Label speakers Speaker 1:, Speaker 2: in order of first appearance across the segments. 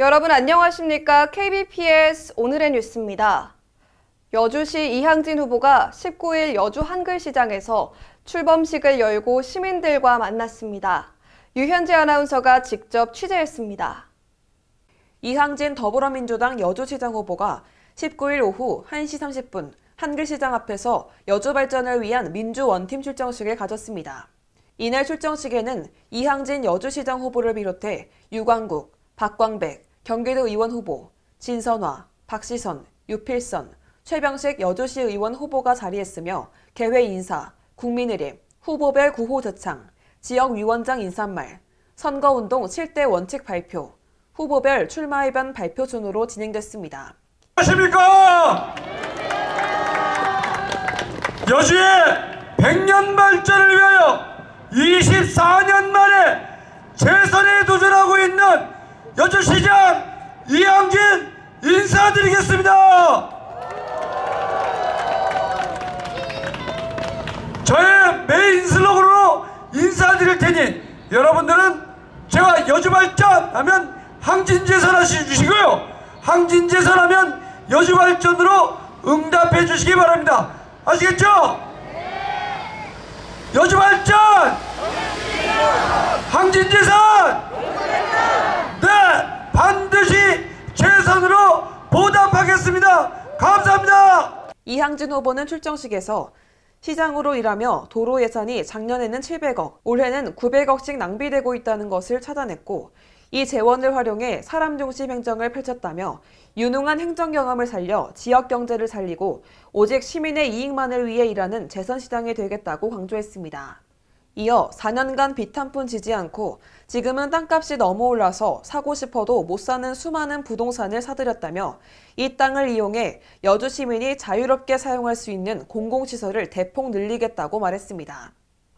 Speaker 1: 여러분 안녕하십니까? KBPS 오늘의 뉴스입니다. 여주시 이항진 후보가 19일 여주 한글시장에서 출범식을 열고 시민들과 만났습니다. 유현지 아나운서가 직접 취재했습니다.
Speaker 2: 이항진 더불어민주당 여주시장 후보가 19일 오후 1시 30분 한글시장 앞에서 여주 발전을 위한 민주 원팀 출정식을 가졌습니다. 이날 출정식에는 이항진 여주시장 후보를 비롯해 유광국, 박광백, 경기도 의원 후보, 진선화, 박시선, 유필선, 최병식 여주시 의원 후보가 자리했으며 개회 인사, 국민의힘, 후보별 구호 저창, 지역위원장 인사말, 선거운동 7대 원칙 발표, 후보별 출마 해변 발표 순으로 진행됐습니다.
Speaker 3: 안녕하십니까? 여주의 100년 발전을 위하여 24년 만에 재선에 도전하고 있는 여주시장 이항진 인사드리겠습니다. 저의 메인 슬로건으로 인사드릴 테니 여러분들은 제가 여주발전 하면 항진재선 하시고요. 항진재선 하면 여주발전으로 응답해 주시기 바랍니다. 아시겠죠? 여주발전! 항진재선! 네! 반드시 최선으로 보답 하겠습니다. 감사합니다.
Speaker 2: 이항진 후보는 출정식에서 시장으로 일하며 도로 예산이 작년에는 700억, 올해는 900억씩 낭비되고 있다는 것을 찾아냈고 이 재원을 활용해 사람 중심 행정을 펼쳤다며 유능한 행정 경험을 살려 지역 경제를 살리고 오직 시민의 이익만을 위해 일하는 재선시장이 되겠다고 강조했습니다. 이어 4년간 빚 한 푼 지지 않고 지금은 땅값이 너무 올라서 사고 싶어도 못 사는 수많은 부동산을 사들였다며 이 땅을 이용해 여주 시민이 자유롭게 사용할 수 있는 공공시설을 대폭 늘리겠다고 말했습니다.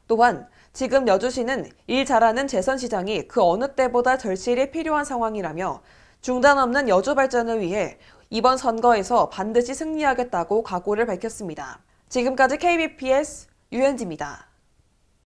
Speaker 2: 또한 지금 여주시는 일 잘하는 재선시장이 그 어느 때보다 절실히 필요한 상황이라며 중단 없는 여주 발전을 위해 이번 선거에서 반드시 승리하겠다고 각오를 밝혔습니다. 지금까지 KBPS 유현지입니다.